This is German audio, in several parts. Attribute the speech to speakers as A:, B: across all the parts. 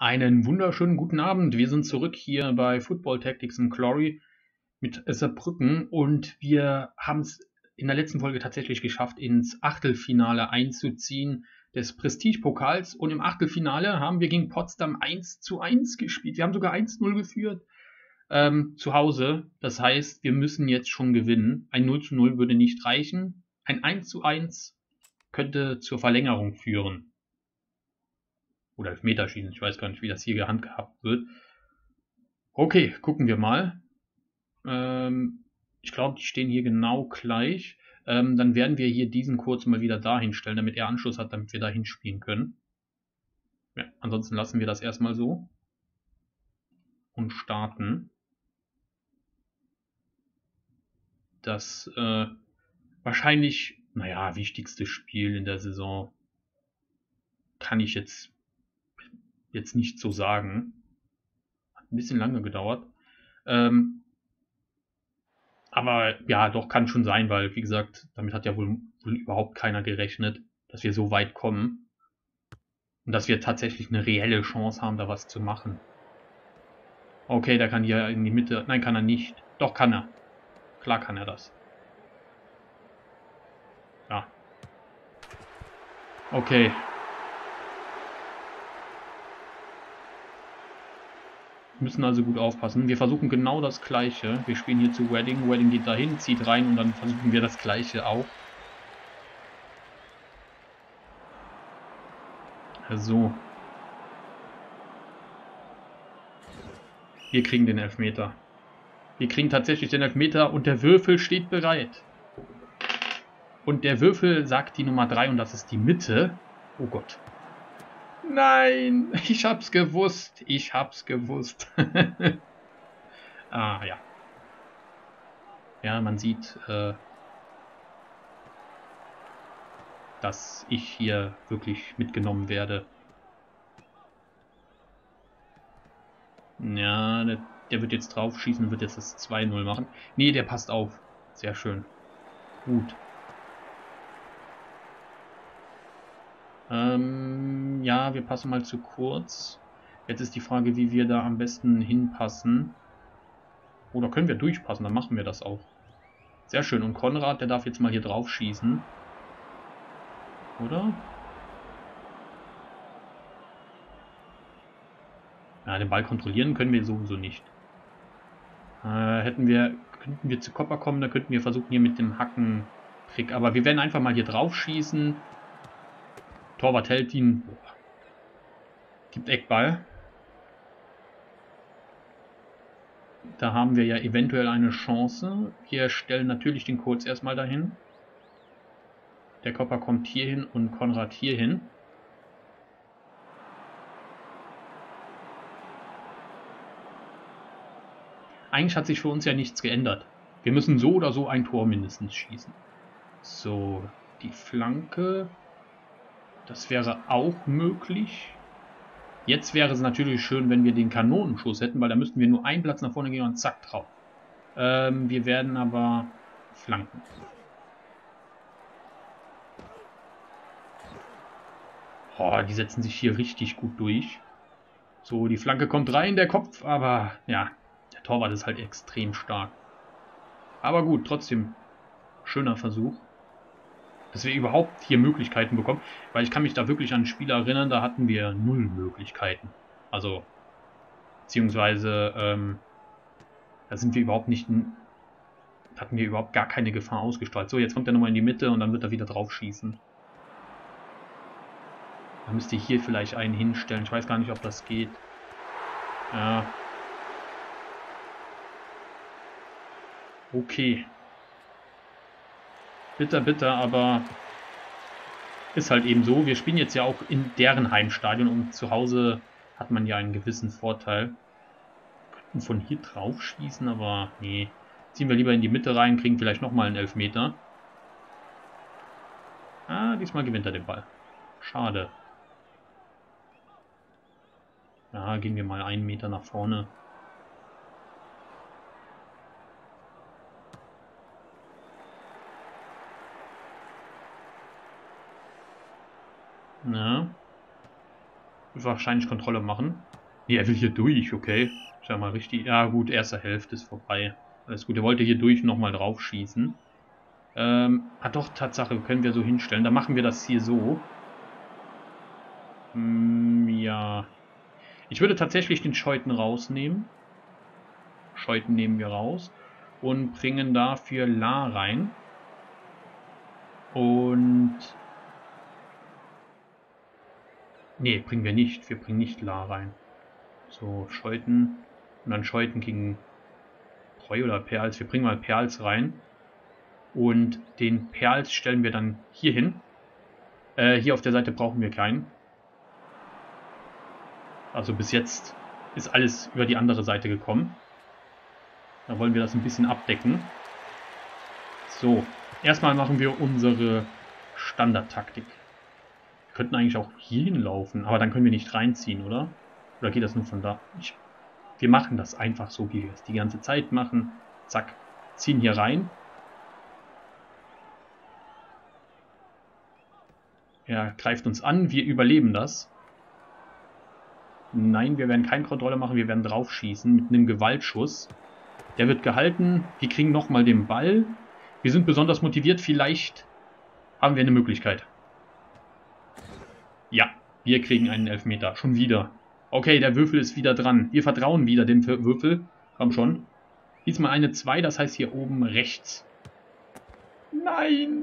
A: Einen wunderschönen guten Abend. Wir sind zurück hier bei Football Tactics in Glory mit Saarbrücken und wir haben es in der letzten Folge tatsächlich geschafft, ins Achtelfinale einzuziehen des Prestige-Pokals und im Achtelfinale haben wir gegen Potsdam 1 zu 1 gespielt. Wir haben sogar 1-0 geführt ähm, zu Hause. Das heißt, wir müssen jetzt schon gewinnen. Ein 0 zu 0 würde nicht reichen. Ein 1 zu 1 könnte zur Verlängerung führen oder Elfmeterschießen. Ich weiß gar nicht, wie das hier gehandhabt wird. Okay, gucken wir mal. Ähm, ich glaube, die stehen hier genau gleich. Ähm, dann werden wir hier diesen kurz mal wieder dahin stellen, damit er Anschluss hat, damit wir dahin spielen können. Ja, ansonsten lassen wir das erstmal so. Und starten. Das äh, wahrscheinlich, naja, wichtigste Spiel in der Saison kann ich jetzt jetzt nicht so sagen. Hat ein bisschen lange gedauert. Ähm, aber ja, doch kann schon sein, weil, wie gesagt, damit hat ja wohl, wohl überhaupt keiner gerechnet, dass wir so weit kommen. Und dass wir tatsächlich eine reelle Chance haben, da was zu machen. Okay, der kann hier in die Mitte. Nein, kann er nicht. Doch kann er. Klar kann er das. Ja. Okay, müssen also gut aufpassen. Wir versuchen genau das gleiche. Wir spielen hier zu Wedding. Wedding geht dahin, zieht rein und dann versuchen wir das gleiche auch. So. Wir kriegen den Elfmeter. Wir kriegen tatsächlich den Elfmeter und der Würfel steht bereit. Und der Würfel sagt die Nummer 3 und das ist die Mitte. Oh Gott. Nein, ich hab's gewusst. Ich hab's gewusst. ah, ja. Ja, man sieht, äh, dass ich hier wirklich mitgenommen werde. Ja, der, der wird jetzt drauf schießen und wird jetzt das 2-0 machen. Nee, der passt auf. Sehr schön. Gut. Ähm, ja, wir passen mal zu kurz. Jetzt ist die Frage, wie wir da am besten hinpassen. Oder können wir durchpassen, dann machen wir das auch. Sehr schön. Und Konrad, der darf jetzt mal hier drauf schießen. Oder? Ja, den Ball kontrollieren können wir sowieso nicht. Äh, hätten wir, könnten wir zu Kopper kommen, dann könnten wir versuchen hier mit dem Hacken-Trick. Aber wir werden einfach mal hier drauf schießen. Torwart hält ihn. Gibt Eckball. Da haben wir ja eventuell eine Chance. Wir stellen natürlich den Kurz erstmal dahin. Der Kopper kommt hier hin und Konrad hier hin. Eigentlich hat sich für uns ja nichts geändert. Wir müssen so oder so ein Tor mindestens schießen. So, die Flanke das wäre auch möglich. Jetzt wäre es natürlich schön, wenn wir den Kanonenschuss hätten, weil da müssten wir nur einen Platz nach vorne gehen und zack drauf. Ähm, wir werden aber flanken. Oh, die setzen sich hier richtig gut durch. So, die Flanke kommt rein, der Kopf, aber ja, der Torwart ist halt extrem stark. Aber gut, trotzdem schöner Versuch dass wir überhaupt hier Möglichkeiten bekommen. Weil ich kann mich da wirklich an Spiele erinnern, da hatten wir null Möglichkeiten. Also, beziehungsweise, ähm, da sind wir überhaupt nicht, hatten wir überhaupt gar keine Gefahr ausgestrahlt. So, jetzt kommt er nochmal in die Mitte und dann wird er wieder drauf schießen. Da müsste ich hier vielleicht einen hinstellen. Ich weiß gar nicht, ob das geht. Ja. Okay bitter, bitter, aber ist halt eben so. Wir spielen jetzt ja auch in deren Heimstadion und zu Hause hat man ja einen gewissen Vorteil. Könnten von hier drauf schießen, aber nee. Ziehen wir lieber in die Mitte rein, kriegen vielleicht nochmal einen Elfmeter. Ah, diesmal gewinnt er den Ball. Schade. Ja, gehen wir mal einen Meter nach vorne. Ja. wahrscheinlich Kontrolle machen. Nee, er will hier durch, okay. Schau mal richtig. Ja gut, erste Hälfte ist vorbei. Alles gut, er wollte hier durch nochmal drauf schießen. Ähm, ah doch, Tatsache, können wir so hinstellen. Da machen wir das hier so. Hm, ja. Ich würde tatsächlich den Scheuten rausnehmen. Scheuten nehmen wir raus. Und bringen dafür La rein. Und... Ne, bringen wir nicht. Wir bringen nicht La rein. So, Scheuten. Und dann Scheuten gegen Treu oder Perls. Wir bringen mal Perls rein. Und den Perls stellen wir dann hier hin. Äh, hier auf der Seite brauchen wir keinen. Also bis jetzt ist alles über die andere Seite gekommen. Da wollen wir das ein bisschen abdecken. So, erstmal machen wir unsere Standardtaktik. Wir könnten eigentlich auch hier hinlaufen, aber dann können wir nicht reinziehen, oder? Oder geht das nur von da? Ich, wir machen das einfach so, wie wir es die ganze Zeit machen. Zack, ziehen hier rein. Er greift uns an, wir überleben das. Nein, wir werden keine Kontrolle machen, wir werden draufschießen mit einem Gewaltschuss. Der wird gehalten, wir kriegen nochmal den Ball. Wir sind besonders motiviert, vielleicht haben wir eine Möglichkeit. Wir kriegen einen Elfmeter, schon wieder. Okay, der Würfel ist wieder dran. Wir vertrauen wieder dem Würfel. Komm schon. Diesmal eine 2, das heißt hier oben rechts. Nein!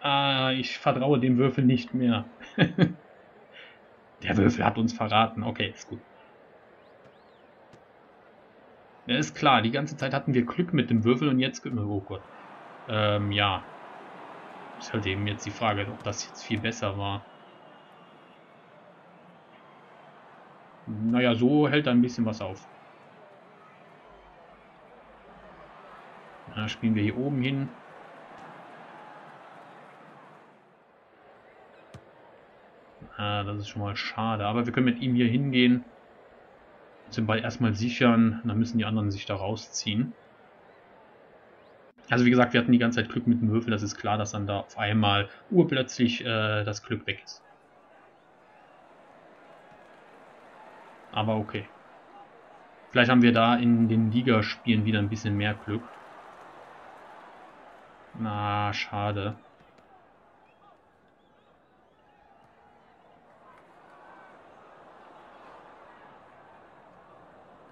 A: Ah, ich vertraue dem Würfel nicht mehr. Der Würfel hat uns verraten. Okay, ist gut. Ja, ist klar, die ganze Zeit hatten wir Glück mit dem Würfel und jetzt... Oh Gott. Ähm, ja. Ist halt eben jetzt die Frage, ob das jetzt viel besser war. Naja, so hält er ein bisschen was auf. Da spielen wir hier oben hin. Ah, das ist schon mal schade. Aber wir können mit ihm hier hingehen. Den Ball erstmal sichern. Dann müssen die anderen sich da rausziehen. Also wie gesagt, wir hatten die ganze Zeit Glück mit dem Würfel. Das ist klar, dass dann da auf einmal urplötzlich äh, das Glück weg ist. Aber okay. Vielleicht haben wir da in den Ligaspielen wieder ein bisschen mehr Glück. Na, schade.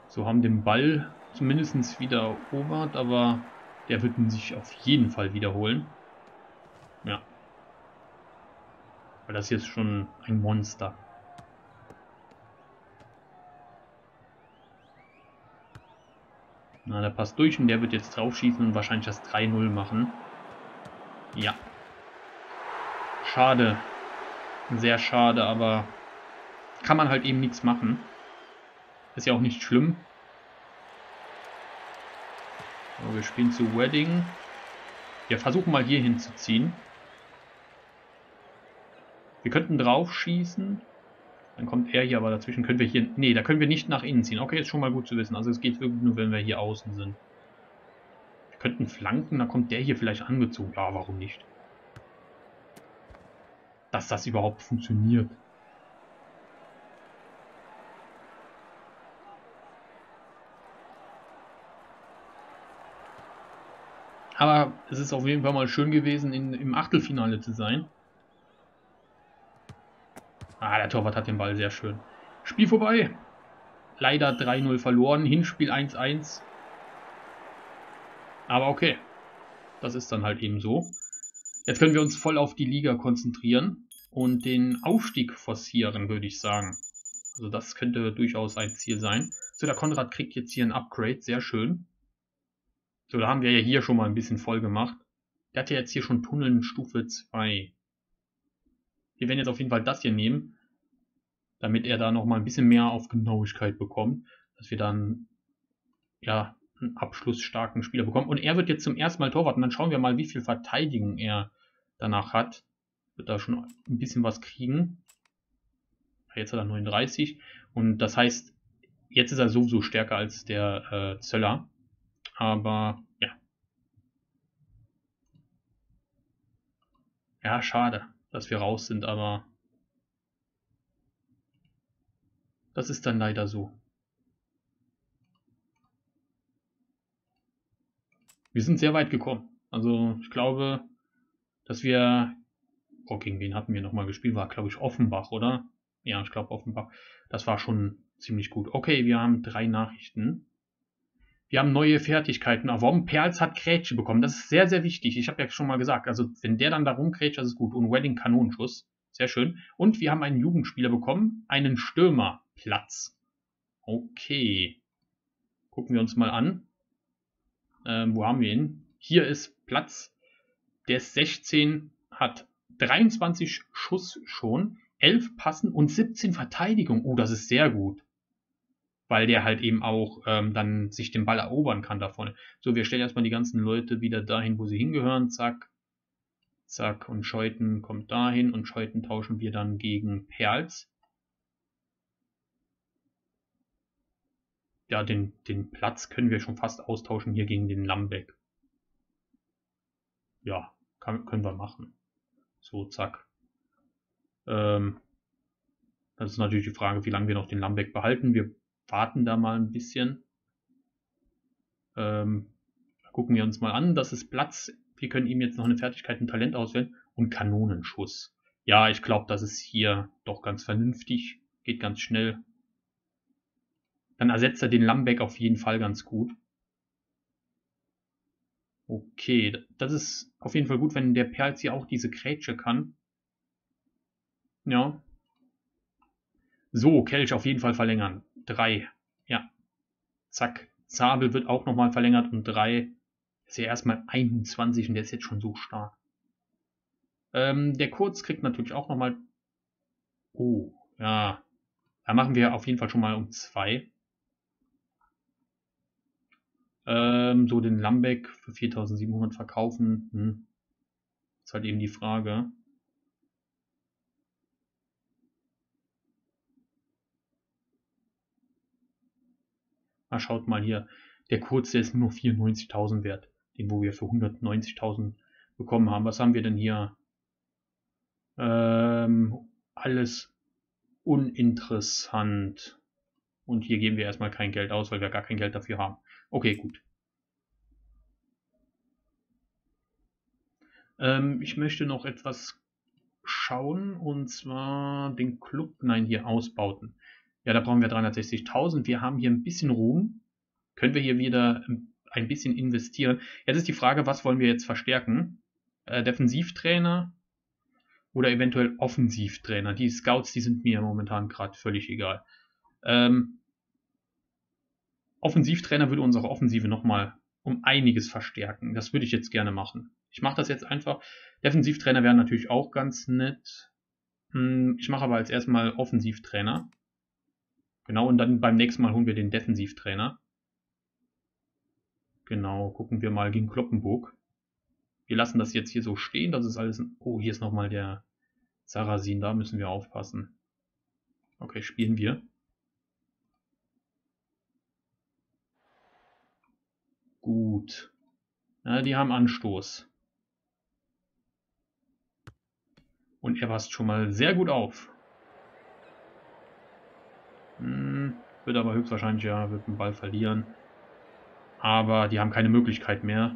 A: So haben den Ball zumindest wieder erobert, aber der wird sich auf jeden Fall wiederholen. Ja. Weil das ist jetzt schon ein Monster. Na, der passt durch und der wird jetzt draufschießen und wahrscheinlich das 3-0 machen. Ja. Schade. Sehr schade, aber kann man halt eben nichts machen. Ist ja auch nicht schlimm. So, wir spielen zu Wedding. Wir versuchen mal hier hinzuziehen. Wir könnten drauf schießen. Dann kommt er hier, aber dazwischen können wir hier... Ne, da können wir nicht nach innen ziehen. Okay, ist schon mal gut zu wissen. Also es geht wirklich nur, wenn wir hier außen sind. Wir könnten flanken, dann kommt der hier vielleicht angezogen. Ja, warum nicht? Dass das überhaupt funktioniert. Aber es ist auf jeden Fall mal schön gewesen, in, im Achtelfinale zu sein. Ah, der Torwart hat den Ball sehr schön. Spiel vorbei. Leider 3-0 verloren. Hinspiel 1-1. Aber okay. Das ist dann halt eben so. Jetzt können wir uns voll auf die Liga konzentrieren und den Aufstieg forcieren, würde ich sagen. Also das könnte durchaus ein Ziel sein. So, der Konrad kriegt jetzt hier ein Upgrade. Sehr schön. So, da haben wir ja hier schon mal ein bisschen voll gemacht. Der hat ja jetzt hier schon Tunneln Stufe 2. Wir werden jetzt auf jeden Fall das hier nehmen, damit er da nochmal ein bisschen mehr auf Genauigkeit bekommt, dass wir dann ja einen abschlussstarken Spieler bekommen. Und er wird jetzt zum ersten Mal Torwart und dann schauen wir mal, wie viel Verteidigung er danach hat. Wird da schon ein bisschen was kriegen. Jetzt hat er 39 und das heißt, jetzt ist er sowieso stärker als der äh, Zöller. Aber ja. Ja, schade, dass wir raus sind, aber Das ist dann leider so. Wir sind sehr weit gekommen. Also ich glaube, dass wir... Oh, gegen wen hatten wir nochmal gespielt? War, glaube ich, Offenbach, oder? Ja, ich glaube Offenbach. Das war schon ziemlich gut. Okay, wir haben drei Nachrichten. Wir haben neue Fertigkeiten erworben. Perls hat Grätsche bekommen. Das ist sehr, sehr wichtig. Ich habe ja schon mal gesagt, also wenn der dann da rumgrätscht, das ist gut. Und Wedding Kanonenschuss. Sehr schön. Und wir haben einen Jugendspieler bekommen. Einen Stürmerplatz. Okay. Gucken wir uns mal an. Ähm, wo haben wir ihn? Hier ist Platz. Der ist 16, hat 23 Schuss schon, 11 Passen und 17 Verteidigung. Oh, das ist sehr gut weil der halt eben auch ähm, dann sich den Ball erobern kann da vorne. So, wir stellen erstmal die ganzen Leute wieder dahin, wo sie hingehören. Zack, zack. Und Scheuten kommt dahin und Scheuten tauschen wir dann gegen Perls. Ja, den, den Platz können wir schon fast austauschen hier gegen den Lambeck. Ja, kann, können wir machen. So, zack. Ähm, das ist natürlich die Frage, wie lange wir noch den Lambeck behalten. Wir warten da mal ein bisschen. Ähm, gucken wir uns mal an. Das ist Platz. Wir können ihm jetzt noch eine Fertigkeit, ein Talent auswählen. Und Kanonenschuss. Ja, ich glaube, das ist hier doch ganz vernünftig. Geht ganz schnell. Dann ersetzt er den Lambeck auf jeden Fall ganz gut. Okay, das ist auf jeden Fall gut, wenn der Perls hier auch diese Grätsche kann. Ja. So, Kelch auf jeden Fall verlängern. 3. Ja. Zack. Zabel wird auch nochmal verlängert um 3. Ist ja erstmal 21 und der ist jetzt schon so stark. Ähm, der Kurz kriegt natürlich auch nochmal. Oh, ja. Da machen wir auf jeden Fall schon mal um 2. Ähm, so den Lambeck für 4700 verkaufen. Hm. Ist halt eben die Frage. Ah, schaut mal hier, der kurze ist nur 94.000 wert, den wo wir für 190.000 bekommen haben. Was haben wir denn hier? Ähm, alles uninteressant. Und hier geben wir erstmal kein Geld aus, weil wir gar kein Geld dafür haben. Okay, gut. Ähm, ich möchte noch etwas schauen und zwar den Club, nein, hier ausbauten. Ja, da brauchen wir 360.000. Wir haben hier ein bisschen Ruhm. Können wir hier wieder ein bisschen investieren? Jetzt ist die Frage, was wollen wir jetzt verstärken? Äh, Defensivtrainer oder eventuell Offensivtrainer? Die Scouts, die sind mir momentan gerade völlig egal. Ähm, Offensivtrainer würde unsere Offensive nochmal um einiges verstärken. Das würde ich jetzt gerne machen. Ich mache das jetzt einfach. Defensivtrainer wären natürlich auch ganz nett. Hm, ich mache aber als erstmal Offensivtrainer. Genau, und dann beim nächsten Mal holen wir den Defensivtrainer. Genau, gucken wir mal gegen Kloppenburg. Wir lassen das jetzt hier so stehen, das ist alles... Oh, hier ist nochmal der Sarasin, da müssen wir aufpassen. Okay, spielen wir. Gut. Ja, die haben Anstoß. Und er passt schon mal sehr gut auf. Hm, wird aber höchstwahrscheinlich ja, wird den Ball verlieren. Aber die haben keine Möglichkeit mehr.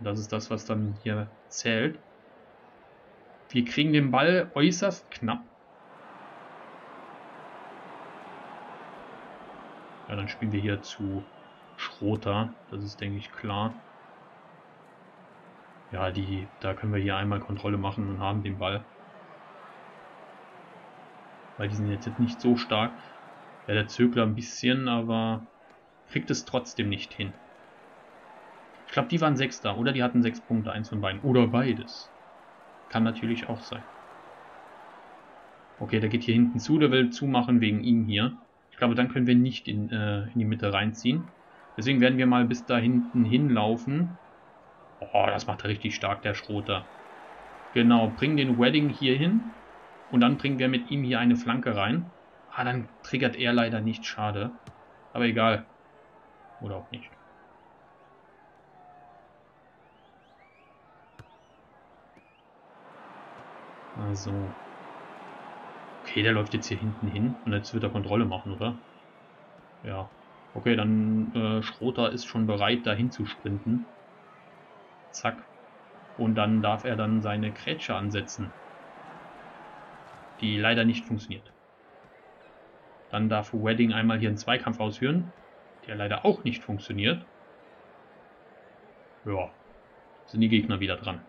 A: Das ist das, was dann hier zählt. Wir kriegen den Ball äußerst knapp. Ja, dann spielen wir hier zu Schroter. Das ist, denke ich, klar. Ja, die, da können wir hier einmal Kontrolle machen und haben den Ball weil die sind jetzt nicht so stark. Ja, der Zögler ein bisschen, aber kriegt es trotzdem nicht hin. Ich glaube, die waren Sechster oder die hatten sechs Punkte, eins von beiden. Oder beides. Kann natürlich auch sein. Okay, der geht hier hinten zu, der will zumachen wegen ihm hier. Ich glaube, dann können wir nicht in, äh, in die Mitte reinziehen. Deswegen werden wir mal bis da hinten hinlaufen. Oh, das macht er richtig stark, der Schroter. Genau, bring den Wedding hier hin. Und dann bringen wir mit ihm hier eine Flanke rein. Ah, dann triggert er leider nicht. Schade. Aber egal. Oder auch nicht. Also. Okay, Okay, der läuft jetzt hier hinten hin und jetzt wird er Kontrolle machen, oder? Ja. Okay, dann äh, Schroter ist schon bereit, dahin zu sprinten. Zack. Und dann darf er dann seine Krätsche ansetzen. Die leider nicht funktioniert. Dann darf Wedding einmal hier einen Zweikampf ausführen, der leider auch nicht funktioniert. Ja, sind die Gegner wieder dran.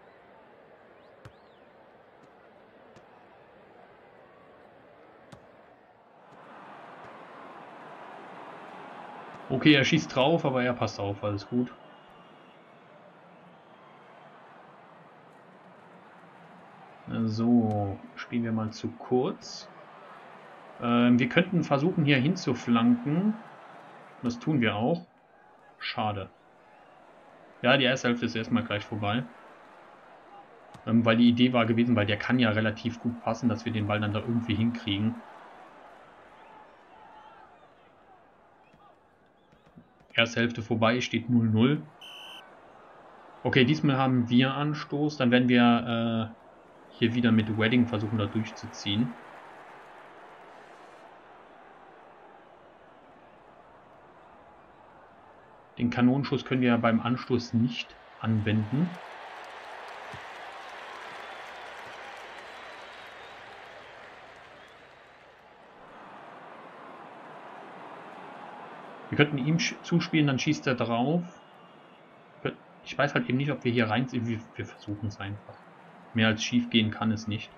A: Okay, er schießt drauf, aber er passt auf, alles gut. So, spielen wir mal zu kurz. Ähm, wir könnten versuchen, hier hinzuflanken. Das tun wir auch. Schade. Ja, die erste Hälfte ist erstmal gleich vorbei. Ähm, weil die Idee war gewesen, weil der kann ja relativ gut passen, dass wir den Ball dann da irgendwie hinkriegen. Erste Hälfte vorbei, steht 0-0. Okay, diesmal haben wir Anstoß. Dann werden wir äh, hier wieder mit Wedding versuchen, da durchzuziehen. Den Kanonenschuss können wir ja beim Anstoß nicht anwenden. Wir könnten ihm zuspielen, dann schießt er drauf. Ich weiß halt eben nicht, ob wir hier rein... Wir, wir versuchen es einfach. Mehr als schief gehen kann es nicht.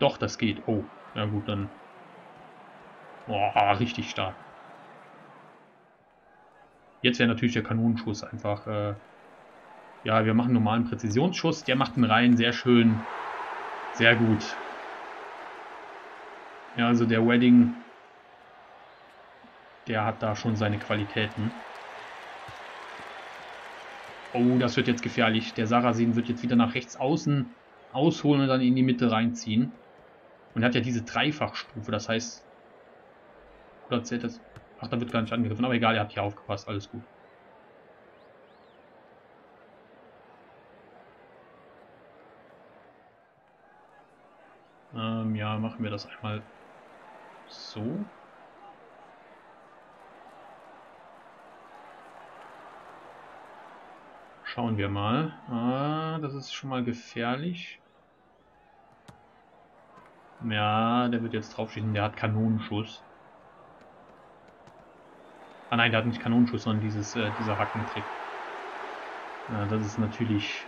A: Doch, das geht. Oh, ja gut, dann... Boah, richtig stark. Jetzt wäre natürlich der Kanonenschuss einfach... Äh, ja, wir machen normalen Präzisionsschuss. Der macht ihn rein. Sehr schön. Sehr gut. Ja, also der Wedding der hat da schon seine Qualitäten. Oh, das wird jetzt gefährlich. Der Sarasin wird jetzt wieder nach rechts außen ausholen und dann in die Mitte reinziehen. Und er hat ja diese Dreifachstufe, das heißt... Oder zählt das... Ach, da wird gar nicht angegriffen, aber egal, er hat hier aufgepasst, alles gut. Ähm, ja, machen wir das einmal so. Schauen wir mal. Ah, das ist schon mal gefährlich. Ja, der wird jetzt draufschießen. Der hat Kanonenschuss. Ah nein, der hat nicht Kanonenschuss, sondern dieses, äh, dieser Hackentrick. Ja, das ist natürlich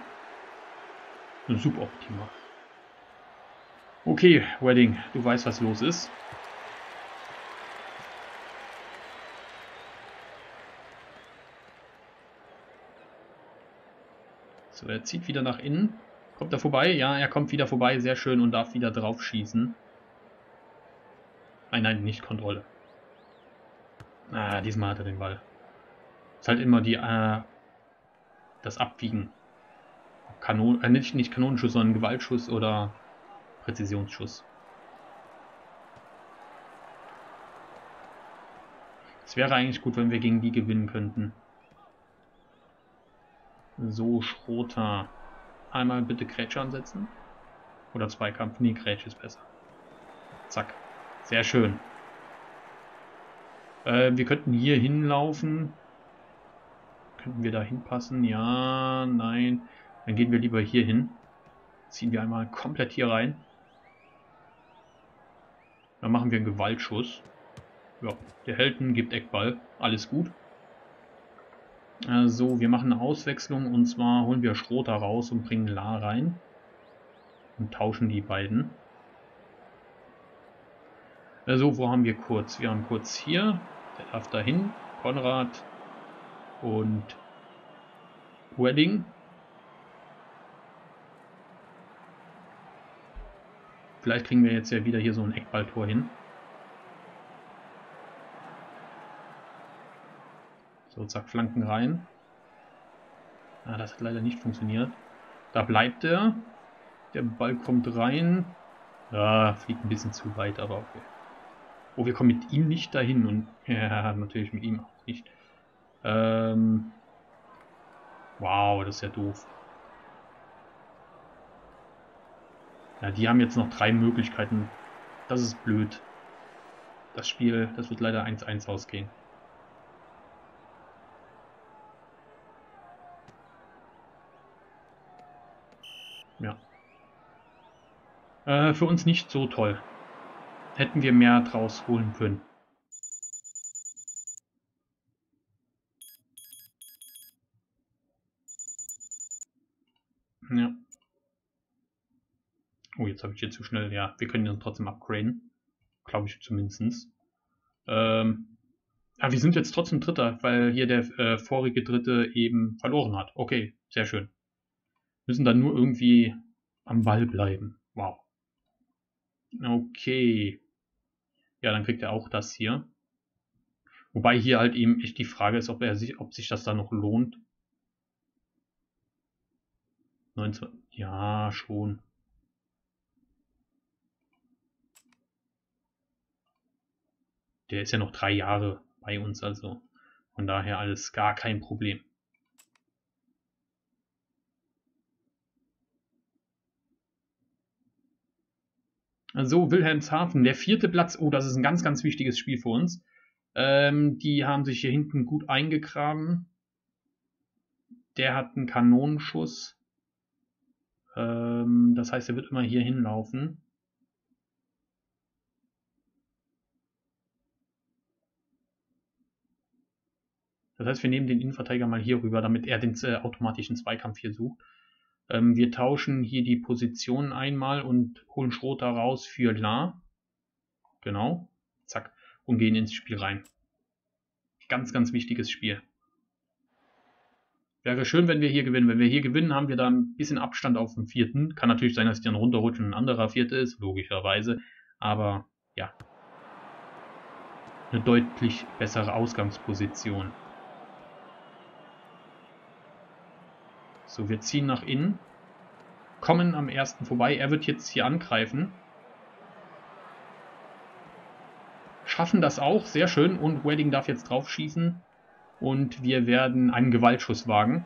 A: suboptimal. Okay, Wedding, du weißt, was los ist. So, er zieht wieder nach innen. Kommt er vorbei? Ja, er kommt wieder vorbei. Sehr schön und darf wieder drauf schießen. Nein, nein, nicht Kontrolle. Ah, diesmal hat er den Ball. Ist halt immer die, äh, das Abwiegen. Kanon, äh, nicht, nicht Kanonenschuss, sondern Gewaltschuss oder Präzisionsschuss. Es wäre eigentlich gut, wenn wir gegen die gewinnen könnten. So, Schroter. Einmal bitte Grätsche ansetzen. Oder Zweikampf. Nee, Grätsche ist besser. Zack. Sehr schön. Äh, wir könnten hier hinlaufen. Könnten wir da hinpassen? Ja, nein. Dann gehen wir lieber hier hin. Ziehen wir einmal komplett hier rein. Dann machen wir einen Gewaltschuss. Ja, der Helden gibt Eckball. Alles gut. Also, wir machen eine Auswechslung und zwar holen wir Schroter raus und bringen La rein. Und tauschen die beiden. Also, wo haben wir kurz? Wir haben kurz hier. Der darf dahin. Konrad und Wedding. Vielleicht kriegen wir jetzt ja wieder hier so ein Eckballtor hin. So, zack, Flanken rein. Ah, das hat leider nicht funktioniert. Da bleibt er. Der Ball kommt rein. Ja, fliegt ein bisschen zu weit, aber okay. Oh, wir kommen mit ihm nicht dahin und ja, natürlich mit ihm auch nicht. Ähm, wow, das ist ja doof. Ja, die haben jetzt noch drei Möglichkeiten. Das ist blöd. Das Spiel, das wird leider 1-1 ausgehen. Ja. Äh, für uns nicht so toll. Hätten wir mehr draus holen können. Ja. Oh, jetzt habe ich hier zu schnell. Ja, wir können ihn trotzdem upgraden. Glaube ich zumindest. Ähm, ja, wir sind jetzt trotzdem Dritter, weil hier der äh, vorige Dritte eben verloren hat. Okay, sehr schön. Müssen dann nur irgendwie am Ball bleiben. Wow. Okay. Ja, dann kriegt er auch das hier. Wobei hier halt eben echt die Frage ist, ob, er sich, ob sich das da noch lohnt. 19, ja, schon. Der ist ja noch drei Jahre bei uns, also von daher alles gar kein Problem. So, Wilhelmshaven, der vierte Platz. Oh, das ist ein ganz, ganz wichtiges Spiel für uns. Ähm, die haben sich hier hinten gut eingegraben. Der hat einen Kanonenschuss. Ähm, das heißt, er wird immer hier hinlaufen. Das heißt, wir nehmen den Innenverteidiger mal hier rüber, damit er den äh, automatischen Zweikampf hier sucht. Ähm, wir tauschen hier die Positionen einmal und holen Schroter raus für La. Genau. Zack. Und gehen ins Spiel rein. Ganz, ganz wichtiges Spiel. Wäre schön, wenn wir hier gewinnen. Wenn wir hier gewinnen, haben wir da ein bisschen Abstand auf dem vierten. Kann natürlich sein, dass die dann runterrutschen und ein anderer Vierte ist, logischerweise. Aber ja, eine deutlich bessere Ausgangsposition. So, wir ziehen nach innen, kommen am ersten vorbei. Er wird jetzt hier angreifen. Schaffen das auch, sehr schön. Und Wedding darf jetzt drauf schießen. Und wir werden einen Gewaltschuss wagen.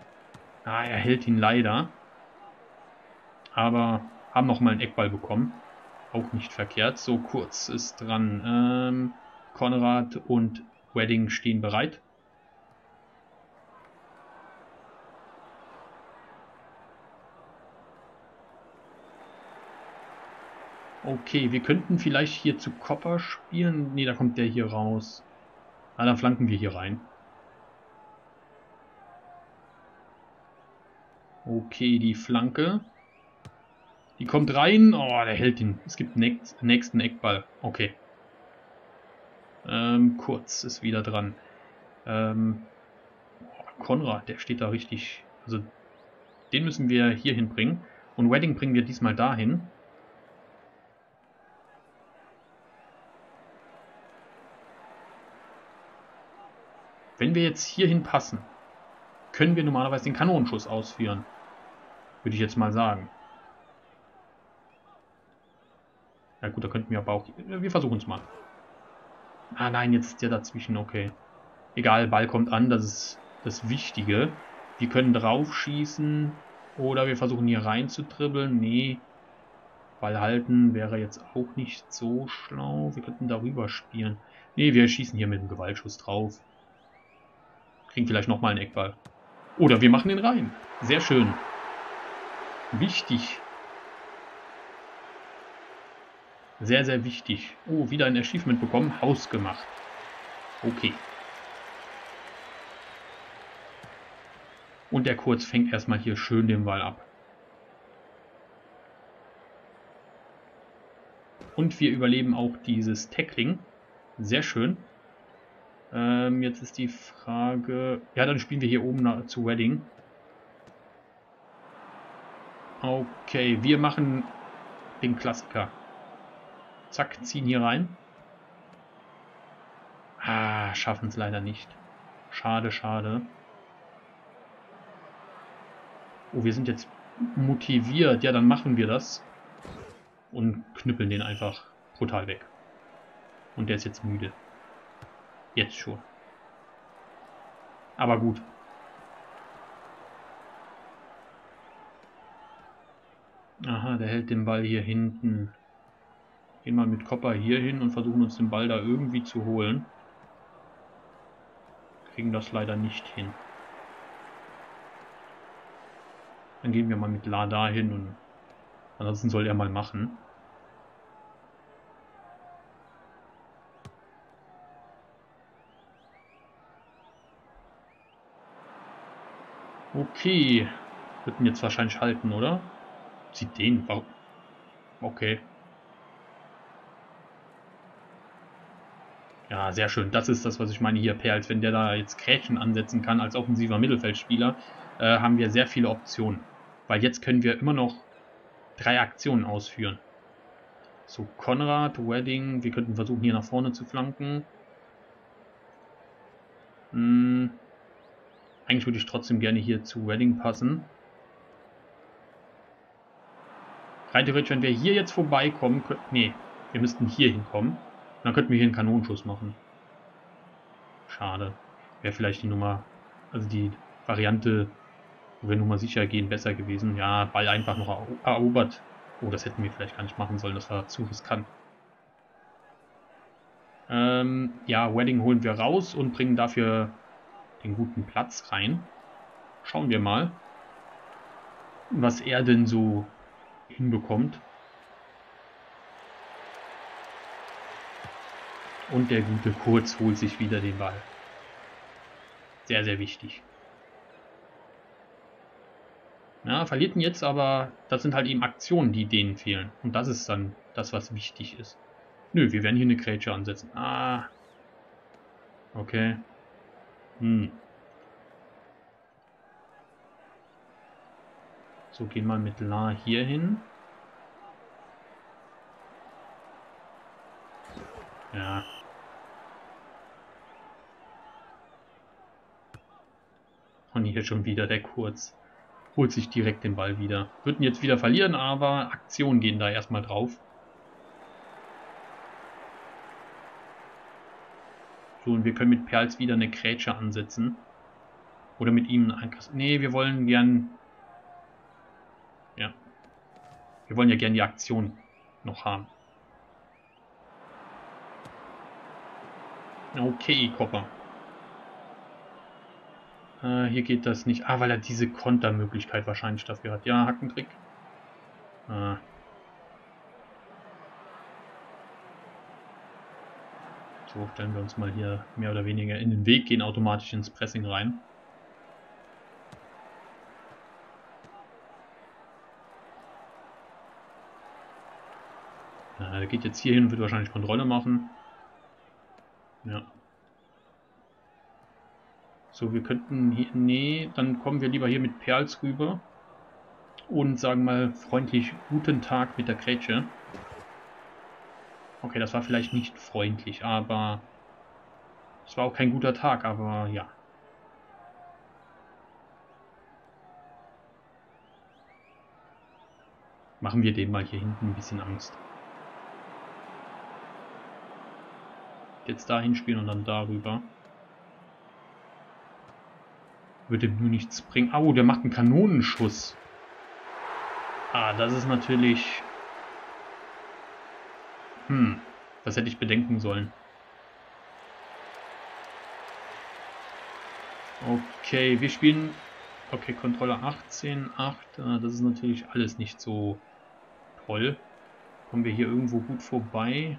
A: Ah, er hält ihn leider. Aber haben nochmal einen Eckball bekommen. Auch nicht verkehrt. So, kurz ist dran. Ähm, Konrad und Wedding stehen bereit. Okay, wir könnten vielleicht hier zu Copper spielen. Ne, da kommt der hier raus. Ah, dann flanken wir hier rein. Okay, die Flanke. Die kommt rein. Oh, der hält ihn. Es gibt nächst, nächsten Eckball. Okay. Ähm, kurz ist wieder dran. Ähm, Konrad, der steht da richtig. Also, den müssen wir hier hinbringen. Und Wedding bringen wir diesmal dahin. Wenn wir jetzt hierhin passen, können wir normalerweise den Kanonenschuss ausführen. Würde ich jetzt mal sagen. Ja gut, da könnten wir aber auch... Wir versuchen es mal. Ah nein, jetzt ist der dazwischen, okay. Egal, Ball kommt an, das ist das Wichtige. Wir können drauf schießen oder wir versuchen hier rein zu dribbeln. Nee, Ball halten wäre jetzt auch nicht so schlau. Wir könnten darüber spielen. Nee, wir schießen hier mit dem Gewaltschuss drauf. Kriegen vielleicht nochmal einen Eckball. Oder wir machen den rein. Sehr schön. Wichtig. Sehr, sehr wichtig. Oh, wieder ein Achievement bekommen. Haus gemacht. Okay. Und der Kurz fängt erstmal hier schön den Ball ab. Und wir überleben auch dieses Tackling. Sehr schön. Ähm, jetzt ist die Frage... Ja, dann spielen wir hier oben zu Wedding. Okay, wir machen den Klassiker. Zack, ziehen hier rein. Ah, schaffen es leider nicht. Schade, schade. Oh, wir sind jetzt motiviert. Ja, dann machen wir das. Und knüppeln den einfach brutal weg. Und der ist jetzt müde. Jetzt schon. Aber gut. Aha, der hält den Ball hier hinten. Gehen mal mit Kopper hier hin und versuchen uns den Ball da irgendwie zu holen. Kriegen das leider nicht hin. Dann gehen wir mal mit La da hin und ansonsten soll er mal machen. Okay. Wird ihn jetzt wahrscheinlich halten, oder? Zieht den. Okay. Ja, sehr schön. Das ist das, was ich meine hier, Perls. Wenn der da jetzt Krätchen ansetzen kann als offensiver Mittelfeldspieler, äh, haben wir sehr viele Optionen. Weil jetzt können wir immer noch drei Aktionen ausführen. So, Konrad, Wedding, wir könnten versuchen hier nach vorne zu flanken. Hm. Eigentlich würde ich trotzdem gerne hier zu Wedding passen. Rein theoretisch, wenn wir hier jetzt vorbeikommen, können, nee, wir müssten hier hinkommen. Dann könnten wir hier einen Kanonenschuss machen. Schade. Wäre vielleicht die Nummer, also die Variante, wo wir Nummer sicher gehen, besser gewesen. Ja, Ball einfach noch erobert. Oh, das hätten wir vielleicht gar nicht machen sollen, das war zu riskant. Ähm, ja, Wedding holen wir raus und bringen dafür den guten Platz rein. Schauen wir mal, was er denn so hinbekommt. Und der gute Kurz holt sich wieder den Ball. Sehr, sehr wichtig. Ja, verliert ihn jetzt, aber das sind halt eben Aktionen, die denen fehlen. Und das ist dann das, was wichtig ist. Nö, wir werden hier eine Grätsche ansetzen. Ah. Okay. Hm. So, gehen wir mit La hier hin. Ja, Und hier schon wieder der Kurz. Holt sich direkt den Ball wieder. Würden jetzt wieder verlieren, aber Aktionen gehen da erstmal drauf. So, und wir können mit Perls wieder eine Grätsche ansetzen. Oder mit ihm ein... Nee, wir wollen gern... Ja. Wir wollen ja gern die Aktion noch haben. Okay, Kopper. Äh, hier geht das nicht. Ah, weil er diese Kontermöglichkeit wahrscheinlich dafür hat. Ja, Hackentrick. Ah. So, stellen wir uns mal hier mehr oder weniger in den Weg, gehen automatisch ins Pressing rein. Ja, er geht jetzt hier hin und wird wahrscheinlich Kontrolle machen. Ja. So, wir könnten hier, nee, dann kommen wir lieber hier mit Perls rüber und sagen mal freundlich guten Tag mit der Grätsche. Okay, das war vielleicht nicht freundlich, aber es war auch kein guter Tag, aber ja. Machen wir dem mal hier hinten ein bisschen Angst. Jetzt dahin spielen und dann darüber. Würde nur nichts bringen. Oh, der macht einen Kanonenschuss. Ah, das ist natürlich... Hm, das hätte ich bedenken sollen. Okay, wir spielen... Okay, Controller 18, 8. Das ist natürlich alles nicht so toll. Kommen wir hier irgendwo gut vorbei?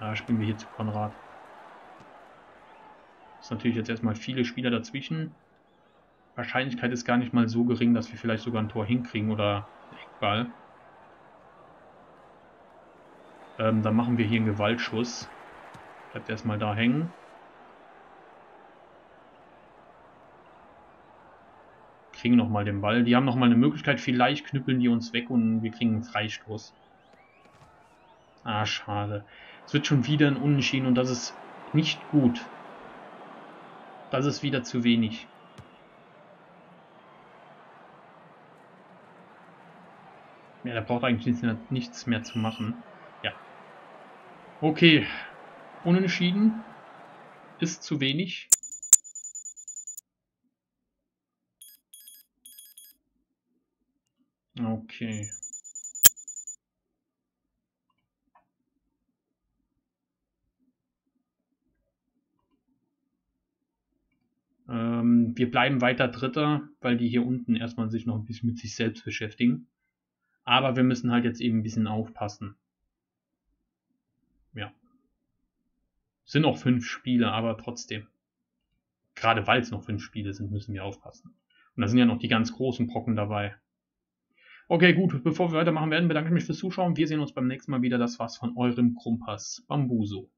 A: Da spielen wir hier zu Konrad. Ist natürlich jetzt erstmal viele Spieler dazwischen. Wahrscheinlichkeit ist gar nicht mal so gering, dass wir vielleicht sogar ein Tor hinkriegen oder Eckball. Ähm, dann machen wir hier einen Gewaltschuss. Bleibt erstmal da hängen. Kriegen nochmal den Ball. Die haben nochmal eine Möglichkeit. Vielleicht knüppeln die uns weg und wir kriegen einen Freistoß. Ah, schade. Es wird schon wieder ein Unentschieden und das ist nicht gut. Das ist wieder zu wenig. Ja, da braucht eigentlich nichts mehr, nichts mehr zu machen. Okay, unentschieden ist zu wenig. Okay. Ähm, wir bleiben weiter Dritter, weil die hier unten erstmal sich noch ein bisschen mit sich selbst beschäftigen. Aber wir müssen halt jetzt eben ein bisschen aufpassen. Ja. Sind noch fünf Spiele, aber trotzdem. Gerade weil es noch fünf Spiele sind, müssen wir aufpassen. Und da sind ja noch die ganz großen Brocken dabei. Okay, gut, bevor wir weitermachen werden, bedanke ich mich fürs Zuschauen. Wir sehen uns beim nächsten Mal wieder. Das war's von eurem Krumpass Bambuso.